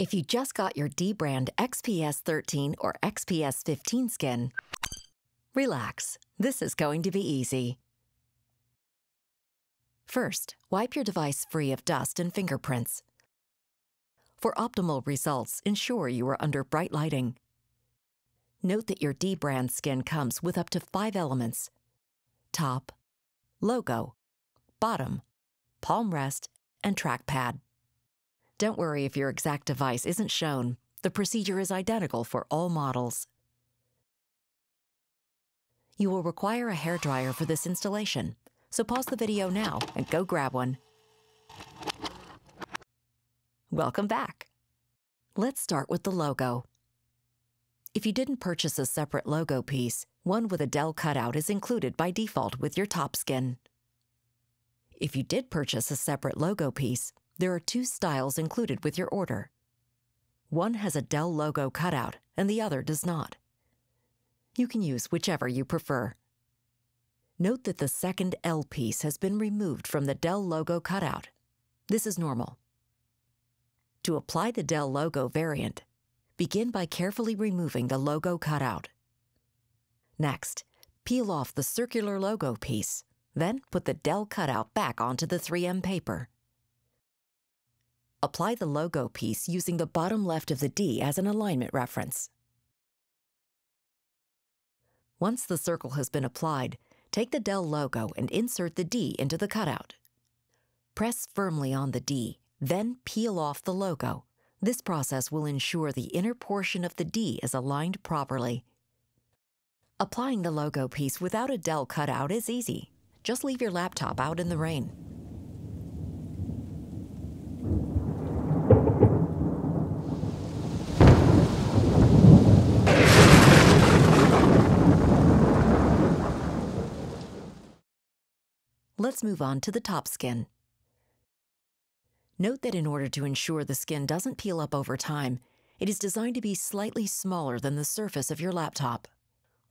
If you just got your dbrand XPS 13 or XPS 15 skin, relax. This is going to be easy. First, wipe your device free of dust and fingerprints. For optimal results, ensure you are under bright lighting. Note that your dbrand skin comes with up to five elements top, logo, bottom, palm rest, and trackpad. Don't worry if your exact device isn't shown. The procedure is identical for all models. You will require a hairdryer for this installation, so pause the video now and go grab one. Welcome back. Let's start with the logo. If you didn't purchase a separate logo piece, one with a Dell cutout is included by default with your top skin. If you did purchase a separate logo piece, there are two styles included with your order. One has a Dell logo cutout and the other does not. You can use whichever you prefer. Note that the second L piece has been removed from the Dell logo cutout. This is normal. To apply the Dell logo variant, begin by carefully removing the logo cutout. Next, peel off the circular logo piece, then put the Dell cutout back onto the 3M paper. Apply the logo piece using the bottom left of the D as an alignment reference. Once the circle has been applied, take the Dell logo and insert the D into the cutout. Press firmly on the D, then peel off the logo this process will ensure the inner portion of the D is aligned properly. Applying the logo piece without a Dell cutout is easy. Just leave your laptop out in the rain. Let's move on to the top skin. Note that in order to ensure the skin doesn't peel up over time, it is designed to be slightly smaller than the surface of your laptop.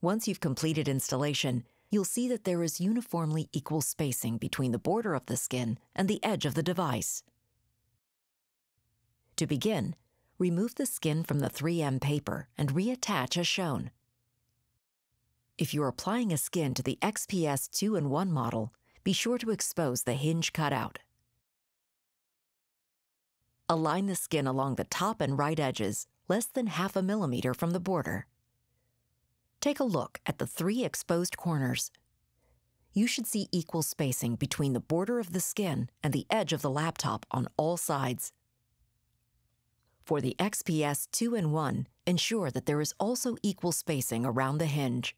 Once you've completed installation, you'll see that there is uniformly equal spacing between the border of the skin and the edge of the device. To begin, remove the skin from the 3M paper and reattach as shown. If you're applying a skin to the XPS 2-in-1 model, be sure to expose the hinge cutout. Align the skin along the top and right edges, less than half a millimeter from the border. Take a look at the three exposed corners. You should see equal spacing between the border of the skin and the edge of the laptop on all sides. For the XPS 2-in-1, ensure that there is also equal spacing around the hinge.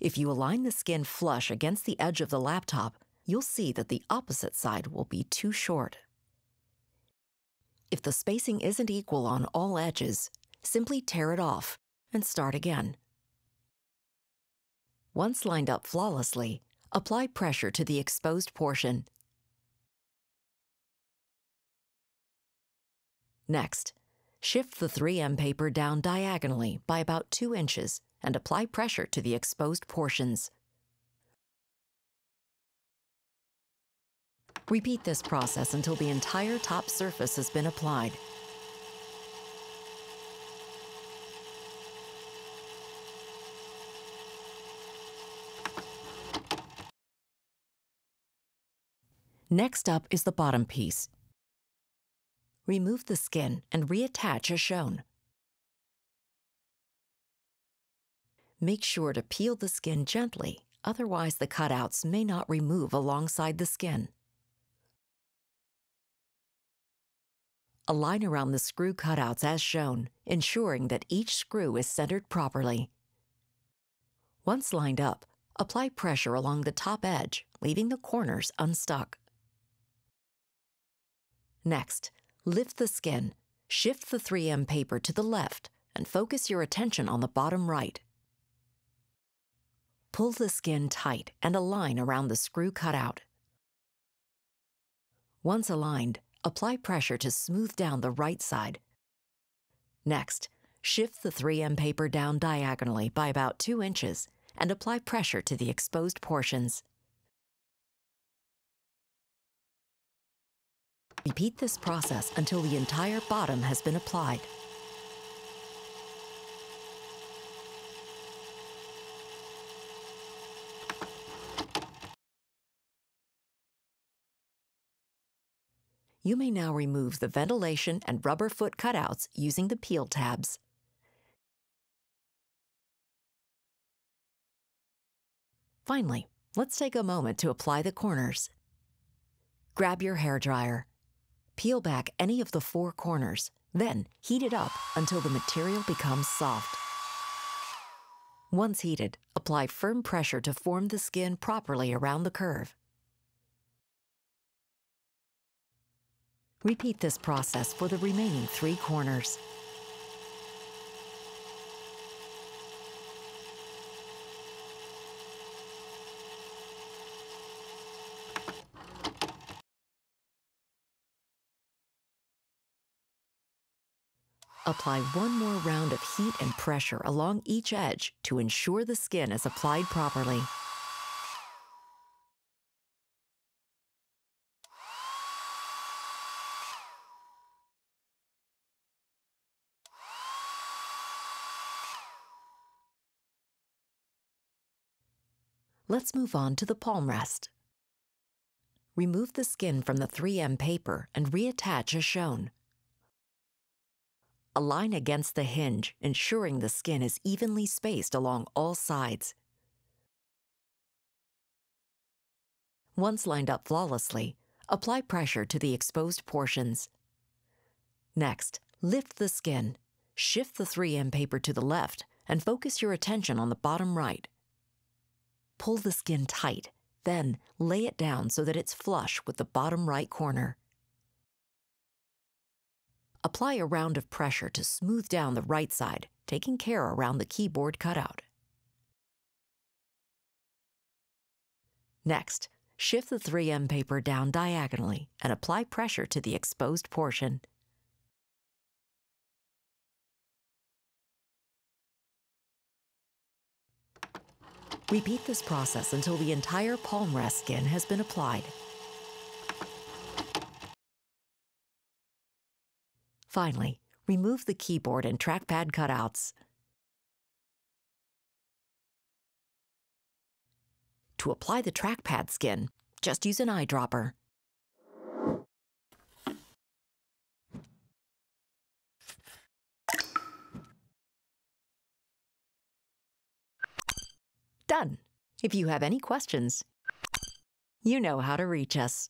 If you align the skin flush against the edge of the laptop, you'll see that the opposite side will be too short. If the spacing isn't equal on all edges, simply tear it off and start again. Once lined up flawlessly, apply pressure to the exposed portion. Next, shift the 3M paper down diagonally by about 2 inches and apply pressure to the exposed portions. Repeat this process until the entire top surface has been applied. Next up is the bottom piece. Remove the skin and reattach as shown. Make sure to peel the skin gently, otherwise the cutouts may not remove alongside the skin. Align around the screw cutouts as shown, ensuring that each screw is centered properly. Once lined up, apply pressure along the top edge, leaving the corners unstuck. Next, lift the skin, shift the 3M paper to the left, and focus your attention on the bottom right. Pull the skin tight and align around the screw cutout. Once aligned, apply pressure to smooth down the right side. Next, shift the 3M paper down diagonally by about 2 inches and apply pressure to the exposed portions. Repeat this process until the entire bottom has been applied. You may now remove the ventilation and rubber foot cutouts using the peel tabs. Finally, let's take a moment to apply the corners. Grab your hair dryer. Peel back any of the four corners, then heat it up until the material becomes soft. Once heated, apply firm pressure to form the skin properly around the curve. Repeat this process for the remaining three corners. Apply one more round of heat and pressure along each edge to ensure the skin is applied properly. Let's move on to the palm rest. Remove the skin from the 3M paper and reattach as shown. Align against the hinge, ensuring the skin is evenly spaced along all sides. Once lined up flawlessly, apply pressure to the exposed portions. Next, lift the skin, shift the 3M paper to the left, and focus your attention on the bottom right. Pull the skin tight, then lay it down so that it's flush with the bottom right corner. Apply a round of pressure to smooth down the right side, taking care around the keyboard cutout. Next, shift the 3M paper down diagonally and apply pressure to the exposed portion. Repeat this process until the entire palm rest skin has been applied. Finally, remove the keyboard and trackpad cutouts. To apply the trackpad skin, just use an eyedropper. Done. If you have any questions, you know how to reach us.